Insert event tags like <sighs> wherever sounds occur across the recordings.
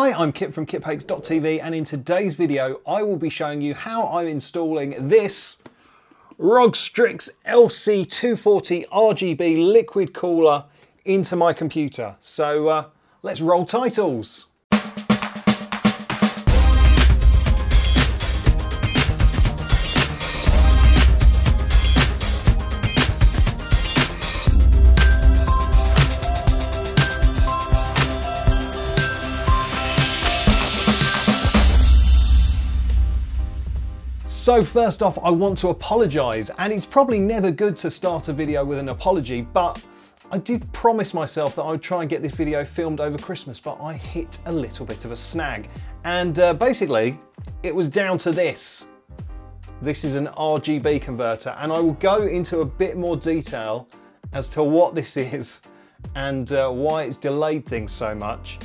Hi, I'm Kip from kiphakes.tv and in today's video I will be showing you how I'm installing this ROG Strix LC240 RGB liquid cooler into my computer. So uh, let's roll titles. So first off, I want to apologise, and it's probably never good to start a video with an apology, but I did promise myself that I would try and get this video filmed over Christmas, but I hit a little bit of a snag. And uh, basically, it was down to this. This is an RGB converter, and I will go into a bit more detail as to what this is and uh, why it's delayed things so much.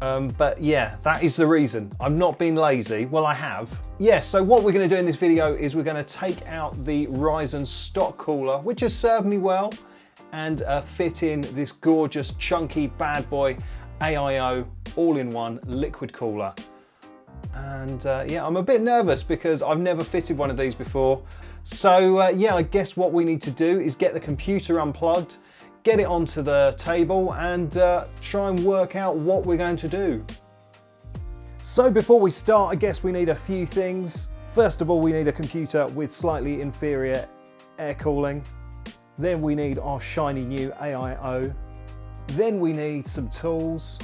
Um, but yeah, that is the reason. I'm not being lazy. Well, I have. Yeah, so what we're gonna do in this video is we're gonna take out the Ryzen stock cooler, which has served me well, and uh, fit in this gorgeous, chunky bad boy AIO all-in-one liquid cooler. And uh, yeah, I'm a bit nervous because I've never fitted one of these before. So uh, yeah, I guess what we need to do is get the computer unplugged, get it onto the table and uh, try and work out what we're going to do. So before we start, I guess we need a few things. First of all, we need a computer with slightly inferior air cooling. Then we need our shiny new AIO. Then we need some tools.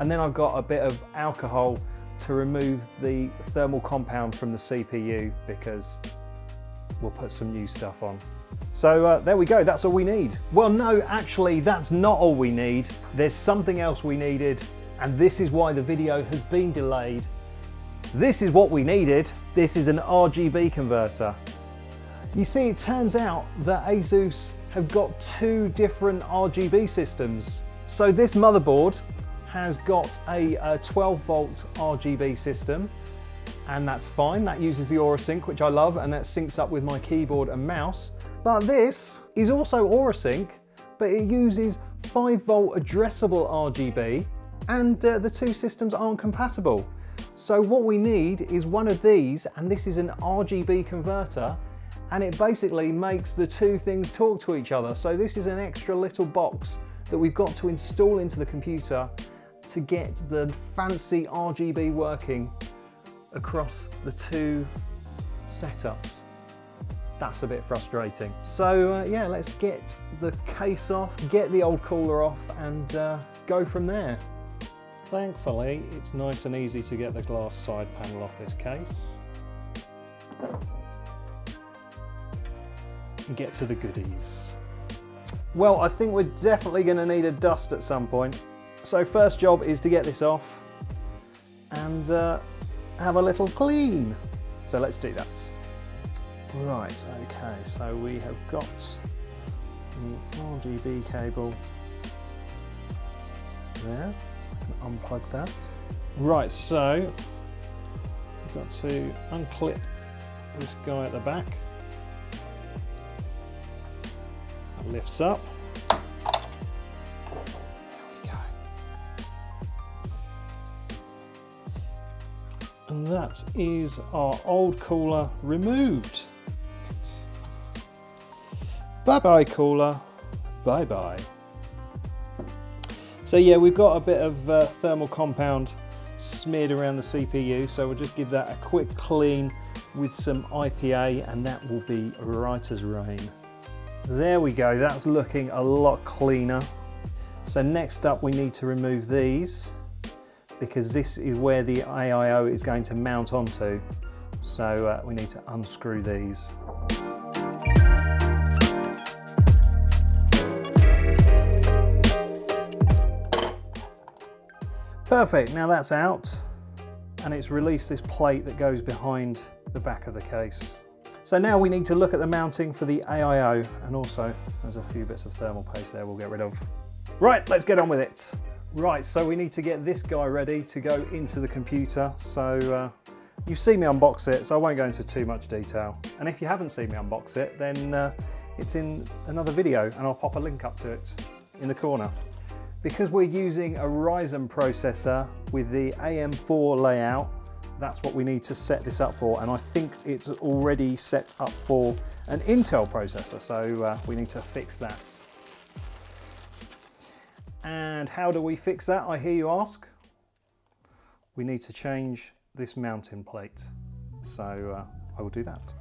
And then I've got a bit of alcohol to remove the thermal compound from the CPU because we'll put some new stuff on. So uh, there we go, that's all we need. Well, no, actually, that's not all we need. There's something else we needed, and this is why the video has been delayed. This is what we needed. This is an RGB converter. You see, it turns out that ASUS have got two different RGB systems. So this motherboard has got a, a 12 volt RGB system and that's fine. That uses the AuraSync, which I love, and that syncs up with my keyboard and mouse. But this is also AuraSync, but it uses 5 volt addressable RGB, and uh, the two systems aren't compatible. So what we need is one of these, and this is an RGB converter, and it basically makes the two things talk to each other. So this is an extra little box that we've got to install into the computer to get the fancy RGB working across the two setups. That's a bit frustrating. So uh, yeah, let's get the case off, get the old cooler off and uh, go from there. Thankfully, it's nice and easy to get the glass side panel off this case. And get to the goodies. Well, I think we're definitely going to need a dust at some point. So first job is to get this off and uh, have a little clean. So let's do that. Right, okay, so we have got the RGB cable there. Unplug that. Right, so we've got to unclip this guy at the back. It lifts up. There we go. and that is our old cooler removed. Bye bye cooler, bye bye. So yeah, we've got a bit of uh, thermal compound smeared around the CPU, so we'll just give that a quick clean with some IPA and that will be right as rain. There we go, that's looking a lot cleaner. So next up we need to remove these because this is where the AIO is going to mount onto. So uh, we need to unscrew these. Perfect, now that's out and it's released this plate that goes behind the back of the case. So now we need to look at the mounting for the AIO and also there's a few bits of thermal paste there we'll get rid of. Right, let's get on with it. Right, so we need to get this guy ready to go into the computer. So uh, you've seen me unbox it, so I won't go into too much detail. And if you haven't seen me unbox it, then uh, it's in another video and I'll pop a link up to it in the corner. Because we're using a Ryzen processor with the AM4 layout, that's what we need to set this up for. And I think it's already set up for an Intel processor, so uh, we need to fix that. And how do we fix that, I hear you ask? We need to change this mounting plate. So uh, I will do that.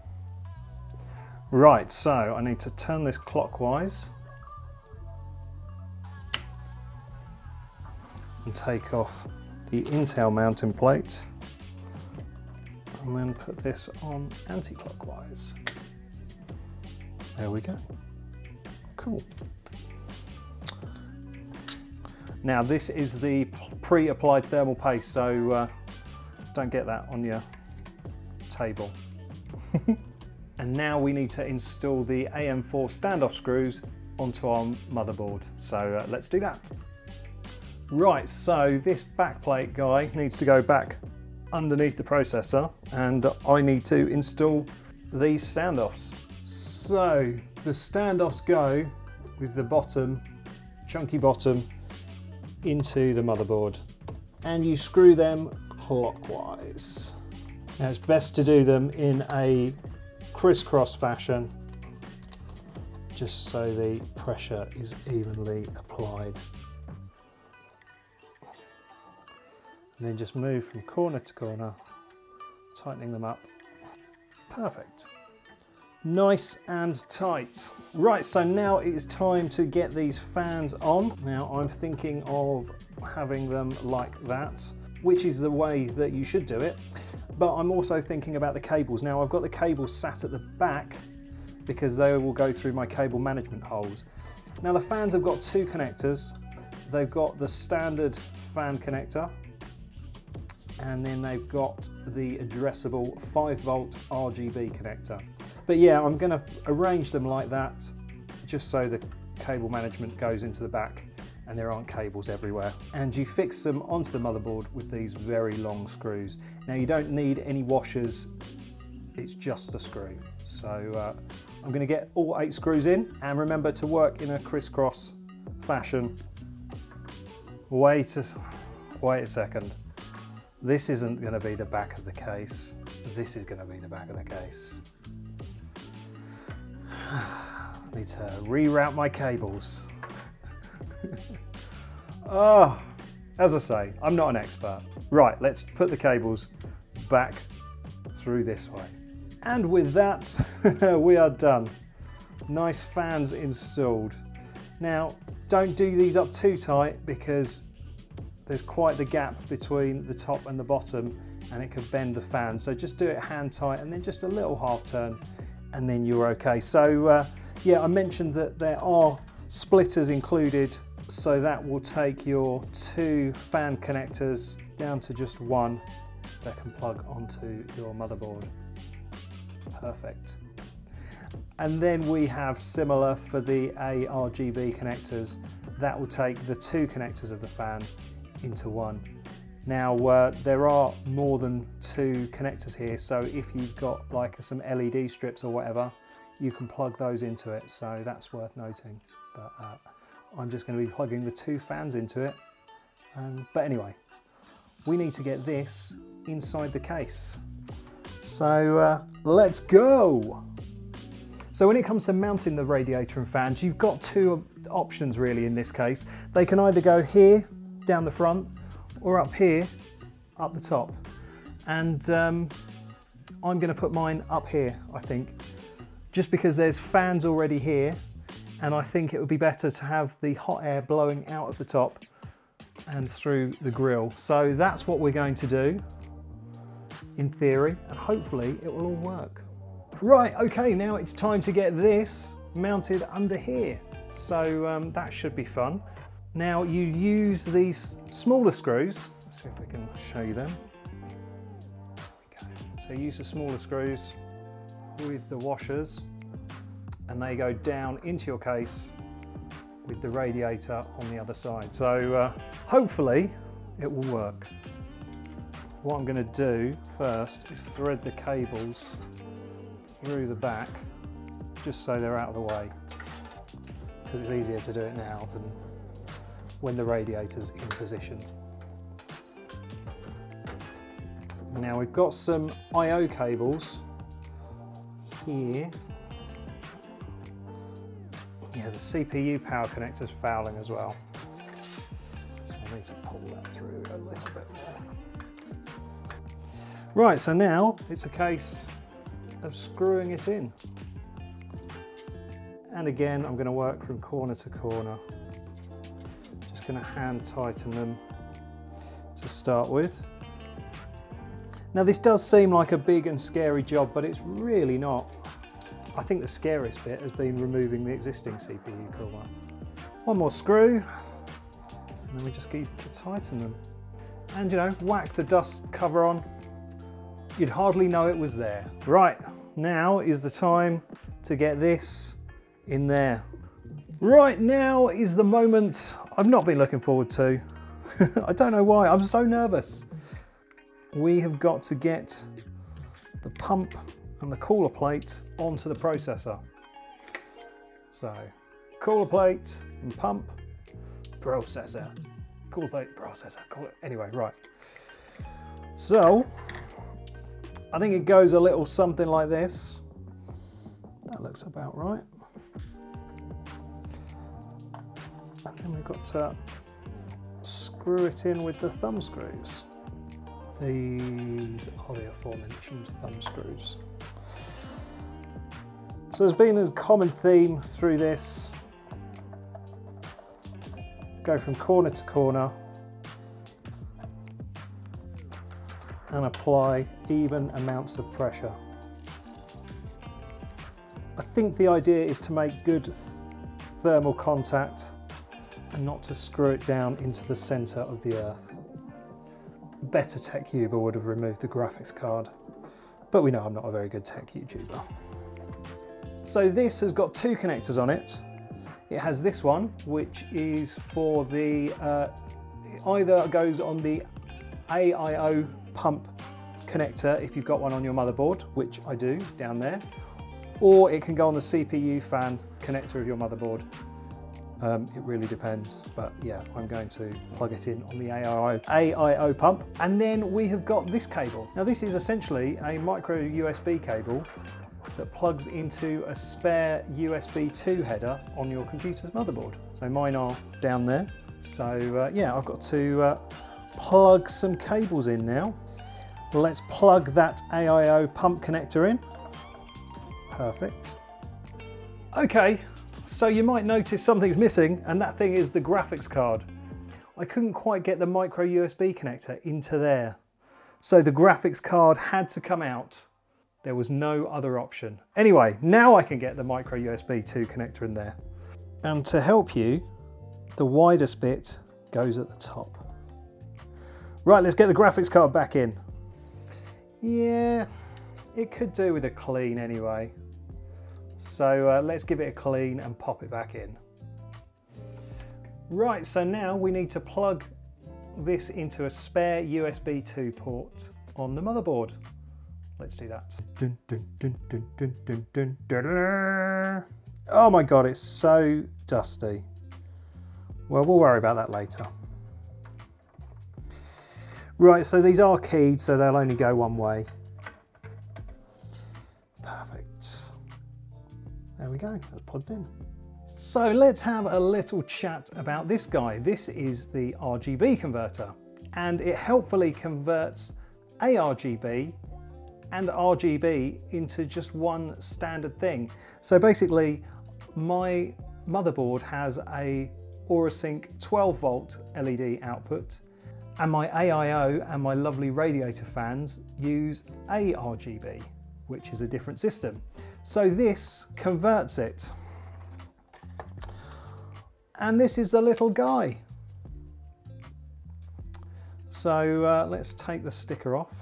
Right, so I need to turn this clockwise and take off the Intel mounting plate and then put this on anti-clockwise. There we go. Cool. Now this is the pre-applied thermal paste, so uh, don't get that on your table. <laughs> and now we need to install the AM4 standoff screws onto our motherboard. So uh, let's do that. Right, so this backplate guy needs to go back underneath the processor and I need to install these standoffs. So the standoffs go with the bottom, chunky bottom, into the motherboard and you screw them clockwise. Now it's best to do them in a crisscross fashion just so the pressure is evenly applied. And then just move from corner to corner, tightening them up. Perfect. Nice and tight. Right, so now it is time to get these fans on. Now I'm thinking of having them like that, which is the way that you should do it. But I'm also thinking about the cables. Now I've got the cables sat at the back because they will go through my cable management holes. Now the fans have got two connectors. They've got the standard fan connector and then they've got the addressable 5 volt RGB connector. But yeah, I'm going to arrange them like that just so the cable management goes into the back and there aren't cables everywhere. And you fix them onto the motherboard with these very long screws. Now you don't need any washers, it's just the screw. So uh, I'm going to get all eight screws in and remember to work in a crisscross fashion. Wait a, wait a second. This isn't going to be the back of the case. This is going to be the back of the case. I <sighs> need to reroute my cables. <laughs> oh, as I say, I'm not an expert. Right, let's put the cables back through this way. And with that, <laughs> we are done. Nice fans installed. Now, don't do these up too tight because there's quite the gap between the top and the bottom and it can bend the fan. So just do it hand tight and then just a little half turn and then you're okay. So uh, yeah, I mentioned that there are splitters included. So that will take your two fan connectors down to just one that can plug onto your motherboard. Perfect. And then we have similar for the ARGB connectors. That will take the two connectors of the fan into one. Now uh, there are more than two connectors here so if you've got like some LED strips or whatever you can plug those into it so that's worth noting. But uh, I'm just going to be plugging the two fans into it um, but anyway we need to get this inside the case. So uh, let's go! So when it comes to mounting the radiator and fans you've got two options really in this case. They can either go here down the front or up here, up the top. And um, I'm gonna put mine up here, I think, just because there's fans already here and I think it would be better to have the hot air blowing out of the top and through the grill. So that's what we're going to do in theory and hopefully it will all work. Right, okay, now it's time to get this mounted under here. So um, that should be fun. Now you use these smaller screws. Let's see if we can show you them. So use the smaller screws with the washers and they go down into your case with the radiator on the other side. So uh, hopefully it will work. What I'm going to do first is thread the cables through the back just so they're out of the way because it's easier to do it now than when the radiator's in position. Now we've got some I.O. cables here. Yeah, the CPU power connector's fouling as well. So I need to pull that through a little bit more. Right, so now it's a case of screwing it in. And again, I'm going to work from corner to corner. Going to hand tighten them to start with. Now this does seem like a big and scary job, but it's really not. I think the scariest bit has been removing the existing CPU cooler. One more screw, and then we just need to tighten them. And you know, whack the dust cover on. You'd hardly know it was there. Right, now is the time to get this in there. Right now is the moment I've not been looking forward to. <laughs> I don't know why, I'm so nervous. We have got to get the pump and the cooler plate onto the processor. So, cooler plate and pump, processor, cooler plate, processor, cooler, anyway, right. So, I think it goes a little something like this. That looks about right. And then we've got to screw it in with the thumb screws. These are the aforementioned thumb screws. So there's been a common theme through this. Go from corner to corner and apply even amounts of pressure. I think the idea is to make good thermal contact and not to screw it down into the center of the earth. Better tech YouTuber would have removed the graphics card, but we know I'm not a very good tech YouTuber. So this has got two connectors on it. It has this one, which is for the, uh, either goes on the AIO pump connector if you've got one on your motherboard, which I do down there, or it can go on the CPU fan connector of your motherboard. Um, it really depends, but yeah, I'm going to plug it in on the AIO, AIO pump. And then we have got this cable. Now this is essentially a micro USB cable that plugs into a spare USB 2 header on your computer's motherboard. So mine are down there. So uh, yeah, I've got to uh, plug some cables in now. Let's plug that AIO pump connector in. Perfect. Okay, so you might notice something's missing and that thing is the graphics card. I couldn't quite get the micro USB connector into there. So the graphics card had to come out there was no other option. Anyway, now I can get the micro USB 2 connector in there. And to help you, the widest bit goes at the top. Right, let's get the graphics card back in. Yeah, it could do with a clean anyway. So uh, let's give it a clean and pop it back in. Right, so now we need to plug this into a spare USB 2 port on the motherboard. Let's do that. Oh my God, it's so dusty. Well, we'll worry about that later. Right, so these are keyed, so they'll only go one way. There we go, that's plugged in. So let's have a little chat about this guy. This is the RGB converter, and it helpfully converts ARGB and RGB into just one standard thing. So basically my motherboard has a AuraSync 12 volt LED output and my AIO and my lovely radiator fans use ARGB, which is a different system. So this converts it. And this is the little guy. So uh, let's take the sticker off.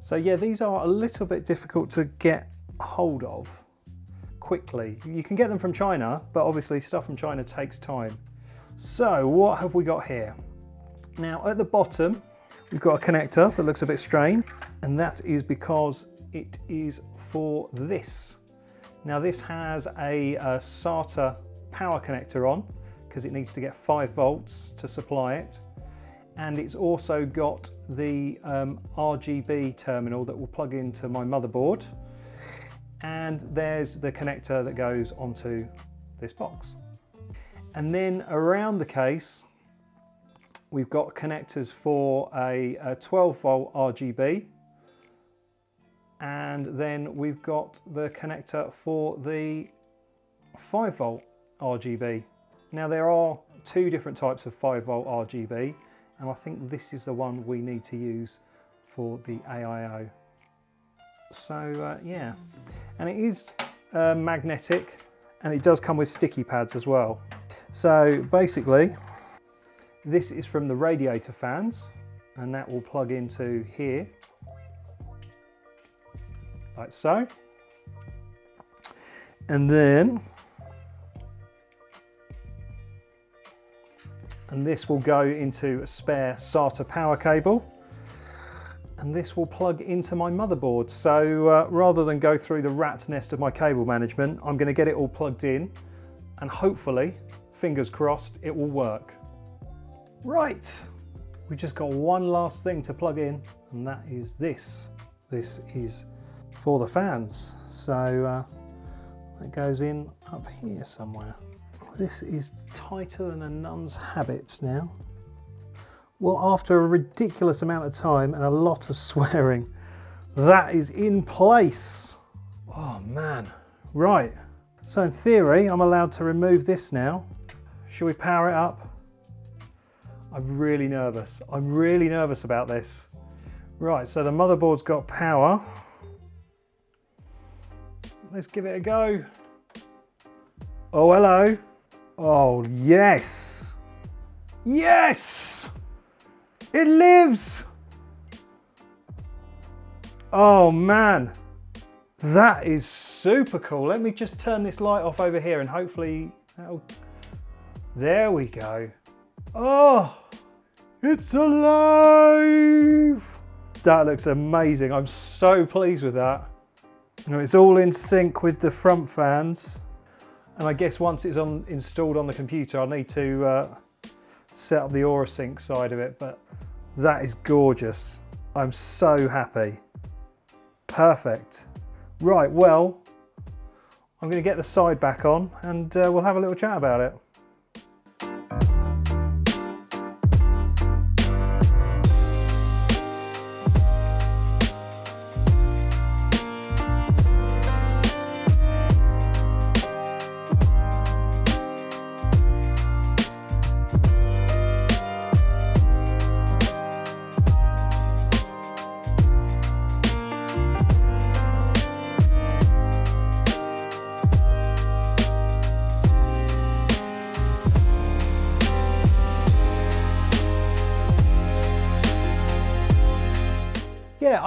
So yeah, these are a little bit difficult to get hold of quickly. You can get them from China, but obviously stuff from China takes time. So what have we got here? Now at the bottom, we've got a connector that looks a bit strange, and that is because it is for this. Now this has a, a SATA power connector on, because it needs to get 5 volts to supply it. And it's also got the um, RGB terminal that will plug into my motherboard. And there's the connector that goes onto this box. And then around the case, we've got connectors for a, a 12 volt RGB and then we've got the connector for the 5 volt RGB. Now there are two different types of 5 volt RGB and I think this is the one we need to use for the AIO. So uh, yeah, and it is uh, magnetic and it does come with sticky pads as well. So basically, this is from the radiator fans and that will plug into here like so. And then, and this will go into a spare SATA power cable and this will plug into my motherboard. So uh, rather than go through the rat's nest of my cable management, I'm gonna get it all plugged in and hopefully, fingers crossed, it will work. Right, we've just got one last thing to plug in and that is this. This is for the fans. So uh, it goes in up here somewhere. This is tighter than a nun's habits now. Well, after a ridiculous amount of time and a lot of <laughs> swearing, that is in place. Oh man, right. So in theory, I'm allowed to remove this now. Should we power it up? I'm really nervous. I'm really nervous about this. Right, so the motherboard's got power let's give it a go. Oh, hello. Oh, yes. Yes! It lives! Oh man, that is super cool. Let me just turn this light off over here and hopefully that'll... There we go. Oh, it's alive! That looks amazing. I'm so pleased with that. Now it's all in sync with the front fans. And I guess once it's on, installed on the computer, I'll need to uh, set up the AuraSync side of it, but that is gorgeous. I'm so happy. Perfect. Right, well, I'm gonna get the side back on and uh, we'll have a little chat about it.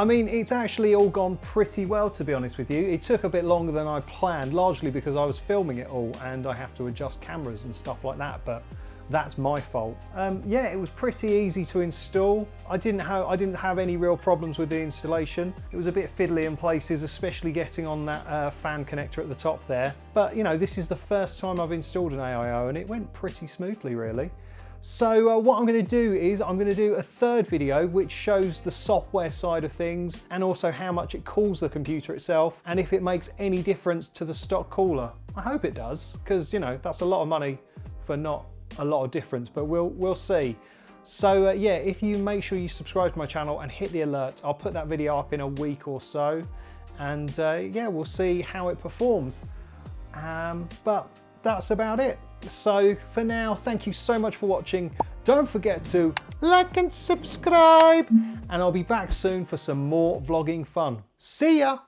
I mean, it's actually all gone pretty well, to be honest with you. It took a bit longer than I planned, largely because I was filming it all and I have to adjust cameras and stuff like that, but that's my fault. Um, yeah, it was pretty easy to install. I didn't have I didn't have any real problems with the installation. It was a bit fiddly in places, especially getting on that uh, fan connector at the top there. But you know, this is the first time I've installed an AIO and it went pretty smoothly, really. So uh, what I'm going to do is I'm going to do a third video which shows the software side of things and also how much it cools the computer itself and if it makes any difference to the stock cooler. I hope it does because you know that's a lot of money for not a lot of difference but we'll we'll see. So uh, yeah, if you make sure you subscribe to my channel and hit the alerts, I'll put that video up in a week or so and uh, yeah, we'll see how it performs. Um, but that's about it. So for now, thank you so much for watching. Don't forget to like and subscribe, and I'll be back soon for some more vlogging fun. See ya!